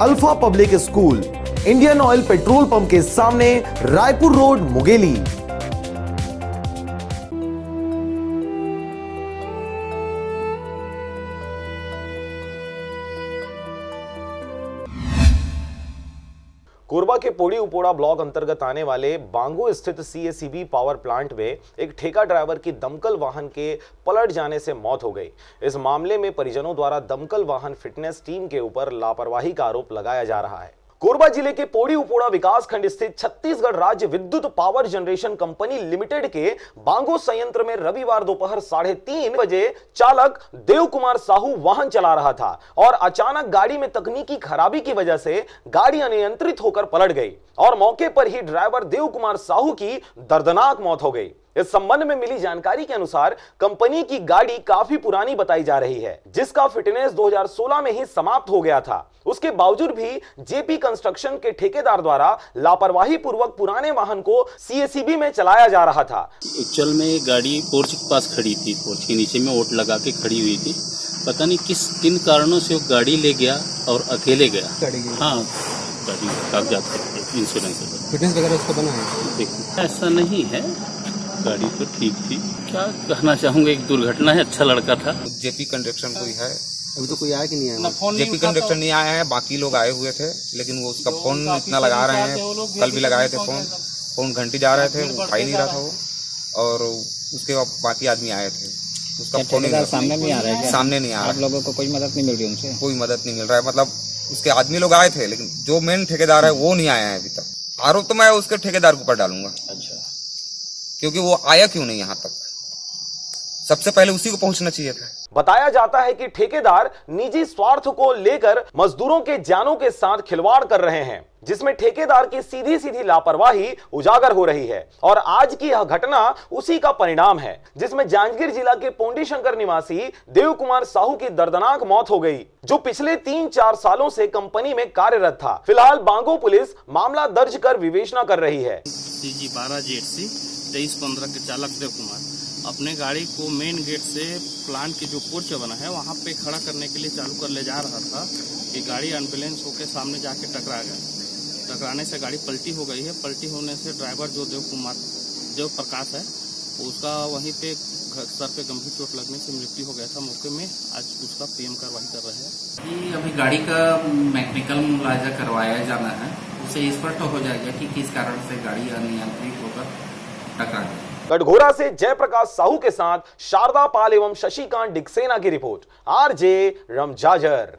Alpha public school Indian Oil petrol pump के सामने Raipur road मुगेली। कोरबा के पोड़ी उपोड़ा ब्लॉक अंतर्गत आने वाले बांगो स्थित सीएसीबी पावर प्लांट में एक ठेका ड्राइवर की दमकल वाहन के पलट जाने से मौत हो गई। इस मामले में परिजनों द्वारा दमकल वाहन फिटनेस टीम के ऊपर लापरवाही का आरोप लगाया जा रहा है। कोरबा ज़िले के पोड़ी उपोड़ा विकास खंड स्थित छत्तीसगढ़ राज्य विद्युत पावर जनरेशन कंपनी लिमिटेड के बांगो संयंत्र में रविवार दोपहर साढ़े तीन बजे चालक देव कुमार साहू वाहन चला रहा था और अचानक गाड़ी में तकनीकी खराबी की वजह से गाड़ी अनियंत्रित होकर पलट गई और मौके पर ही ड्राइवर देव कुमार साहू की दर्दनाक मौत हो गई। इस संबंध में मिली जानकारी के अनुसार कंपनी की गाड़ी काफ़ी पुरानी बताई जा रही है जिसका फिटनेस 2016 में ही समाप्त हो गया था। उसके बावजूद भी जेपी कंस्ट्रक्शन के ठेकेदार द्वारा लापरवाही पूर्वक पुराने वाहन को सीएसीबी में चलाया जा रहा था। एक्चुअल में ये गाड़ी पोर्च के पास खड़ी थी। पोर्च के नीचे में ओट लगा के खड़ी हुई थी। पता नहीं किस किन कारणों से वो गाड़ी ले गया और अकेले गया। हाँ गाड़ी कागजात इंश्योरेंस फिटनेस वगैरह उसका बना है? ऐसा नहीं है। गाड़ी तो ठीक थी। क्या कहना चाहूँगा एक दुर्घटना है अच्छा लड़का था। जेपी कंडक्शन कोई है? अभी तो कोई आया कि नहीं आया? जेपी कंस्ट्रक्शन नहीं आया है बाकी लोग आए हुए थे लेकिन वो उसका फ़ोन इतना लगा रहे हैं कल भी लगाए थे फ़ोन फ़ोन। घंटी जा रहे थे उठा ही नहीं रहा था वो और उसके बाद बाकी आदमी आए थे। उसका फ़ोन सामने नहीं आ रहा है सामने नहीं आ आप रहा लोगों को कोई मदद नहीं मिल रही उनसे? कोई मदद नहीं मिल रहा है मतलब उसके आदमी लोग आए थे लेकिन जो मेन ठेकेदार है वो नहीं आया है अभी तक। आरोप तो मैं उसके ठेकेदार के ऊपर डालूँगा। अच्छा। क्योंकि वो आया क्यों नहीं यहाँ तक? सबसे पहले उसी को पहुँचना चाहिए था। बताया जाता है कि ठेकेदार निजी स्वार्थ को लेकर मजदूरों के जानों के साथ खिलवाड़ कर रहे हैं जिसमें ठेकेदार की सीधी सीधी लापरवाही उजागर हो रही है। और आज की यह घटना उसी का परिणाम है जिसमें जांजगीर जिला के पोंडी शंकर निवासी देव कुमार साहू की दर्दनाक मौत हो गई जो पिछले तीन चार सालों से कंपनी में कार्यरत था। फ़िलहाल बांगो पुलिस मामला दर्ज कर विवेचना कर रही है। सी जी बारह सी तेईस पंद्रह के चालक देव कुमार। अपने गाड़ी को मेन गेट से प्लांट की जो पोर्च बना है, वहाँ पे खड़ा करने के लिए चालू कर ले जा रहा था कि गाड़ी अनबैलेंस होकर सामने जाके टकरा गया। टकराने से गाड़ी पलटी हो गई है। पलटी होने से ड्राइवर जो देव कुमार, देव प्रकाश है, उसका वहीं पे सर पे गंभीर चोट लगने से मृत्यु हो गया था। मौके में आज उसका पीएम कार्रवाई कर रहे हैं। अभी गाड़ी का मैकेनिकल मुलायजा करवाया जाना है। उसे स्पष्ट हो जाएगा कि किस कारण से गाड़ी अनियंत्रित होकर कटघोरा से जयप्रकाश साहू के साथ शारदा पाल एवं शशिकांत डिक्सेना की रिपोर्ट, आरजे रमजाजर